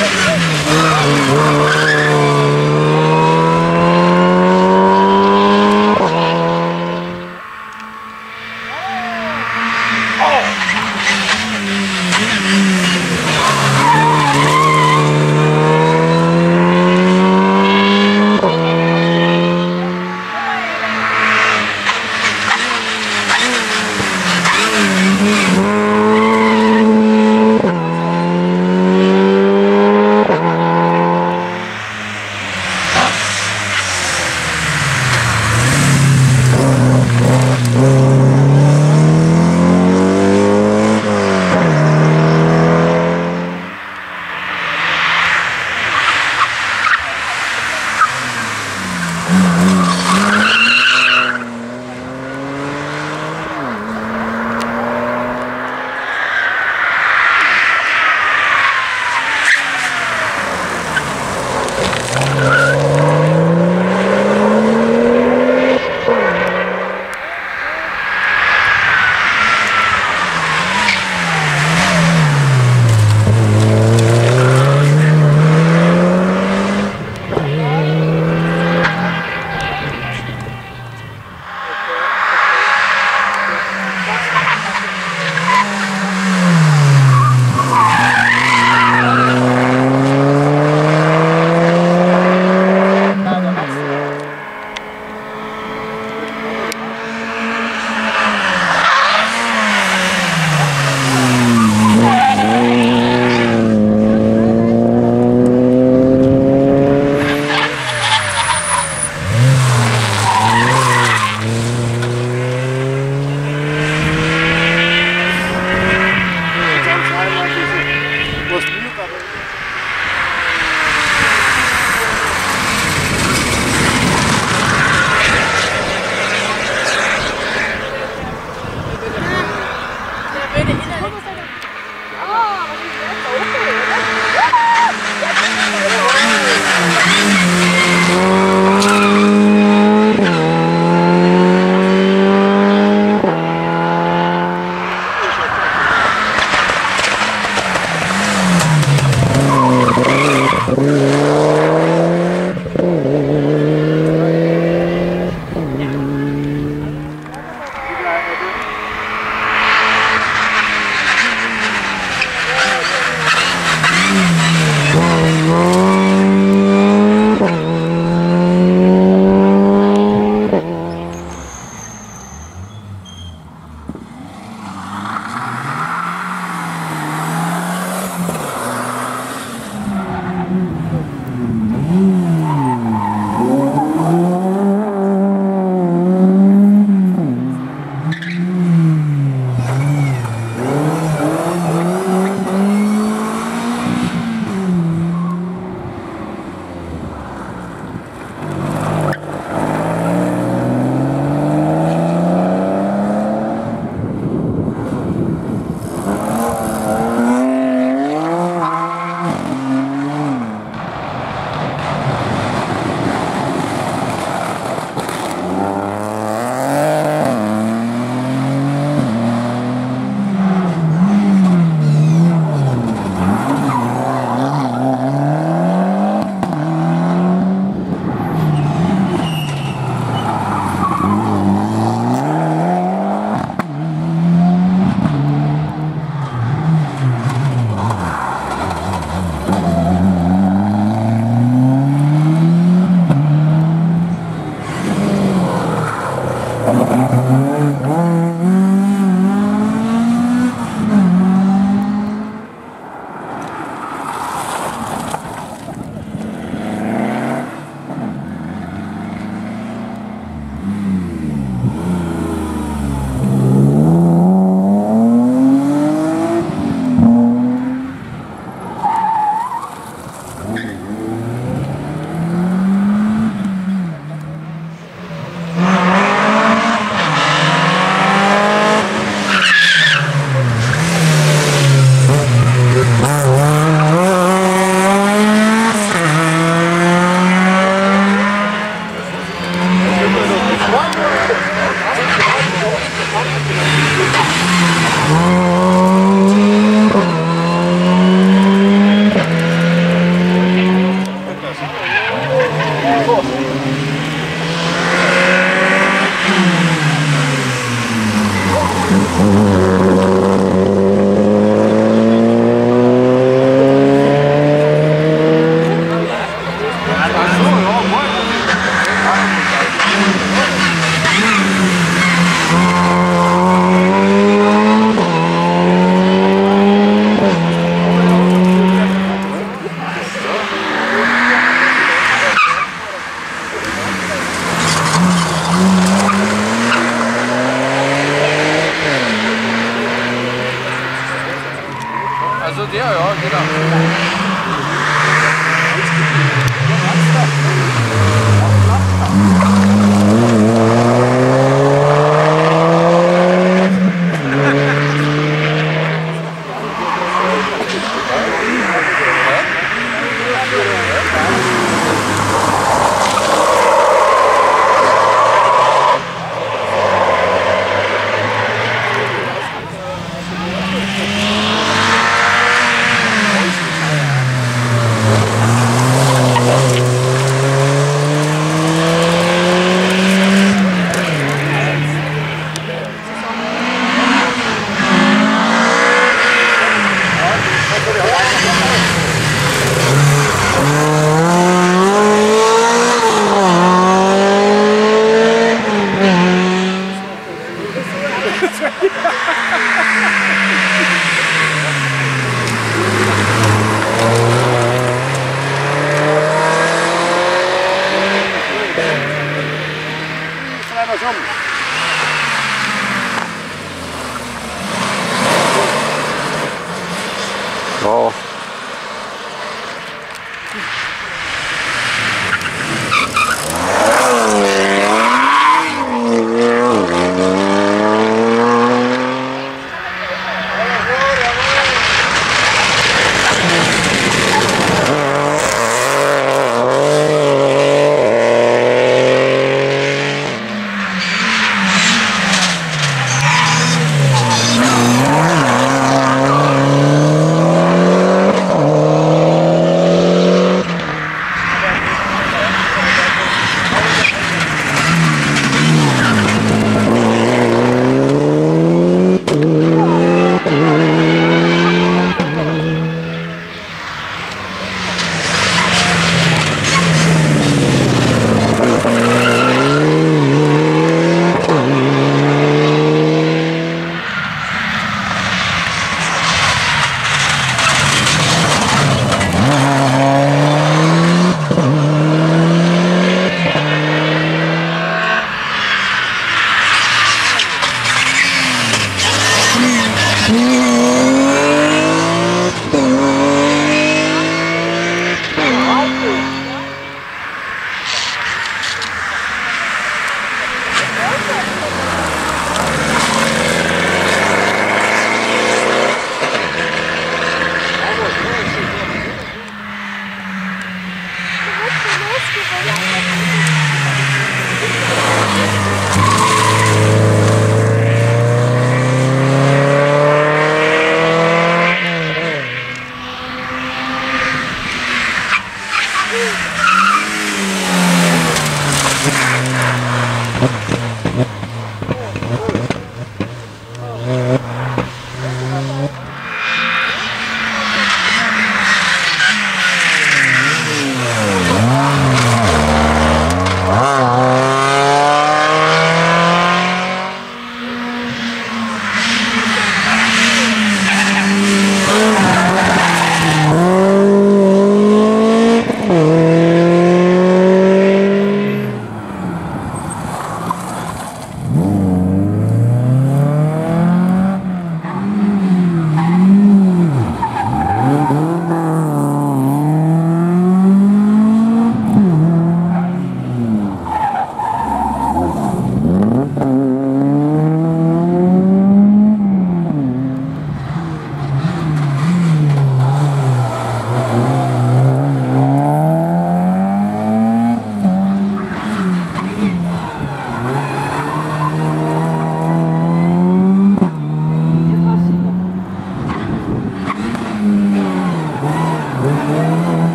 Oh, my God. Mm-hmm. Ура! Alltså det har jag redan. Ja,